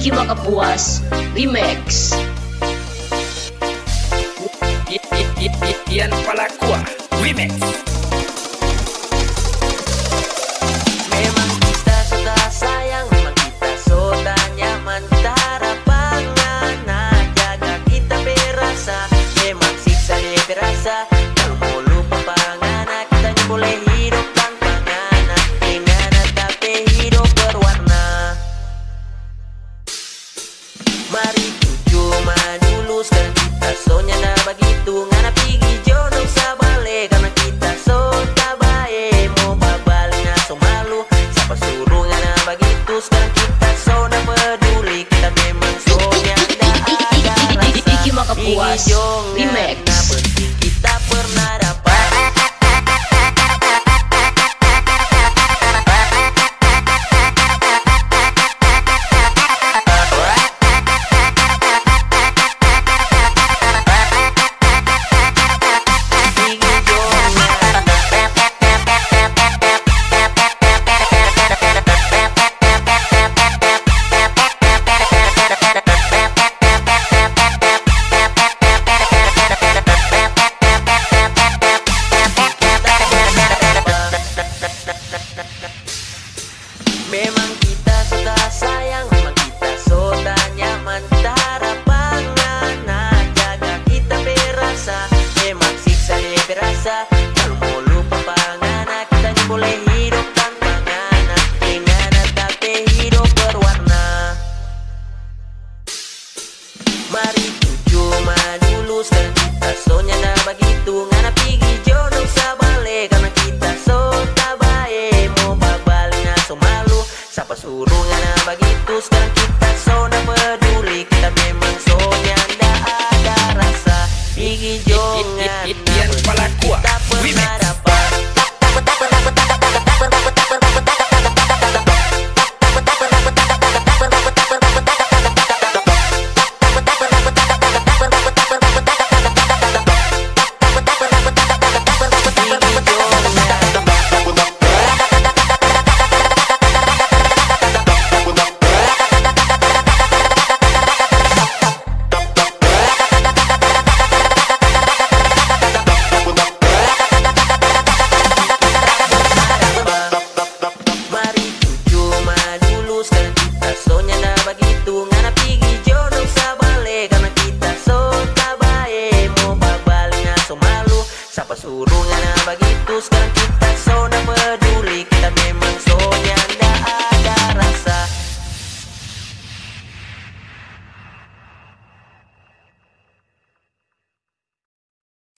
Iki Makapuas Remix. Ian Palakua Remix Mari tuju sekarang kita. Sonya na begitu ngana pigi jodoh sabale karena kita. So tabae mau babal so malu. Siapa suruh ngana begitu? Sekarang berasa Kalau mau lupa panganan, kita boleh hidup tanpa ngana. Ingana tapi hidup berwarna. Mari tuju dulu sekarang kita. Sonya na begitu ngana pigi jodoh sabale karena kita so tabae mau babal so malu. Siapa suruh ngana begitu? Sekarang suruh ngana begitu sekarang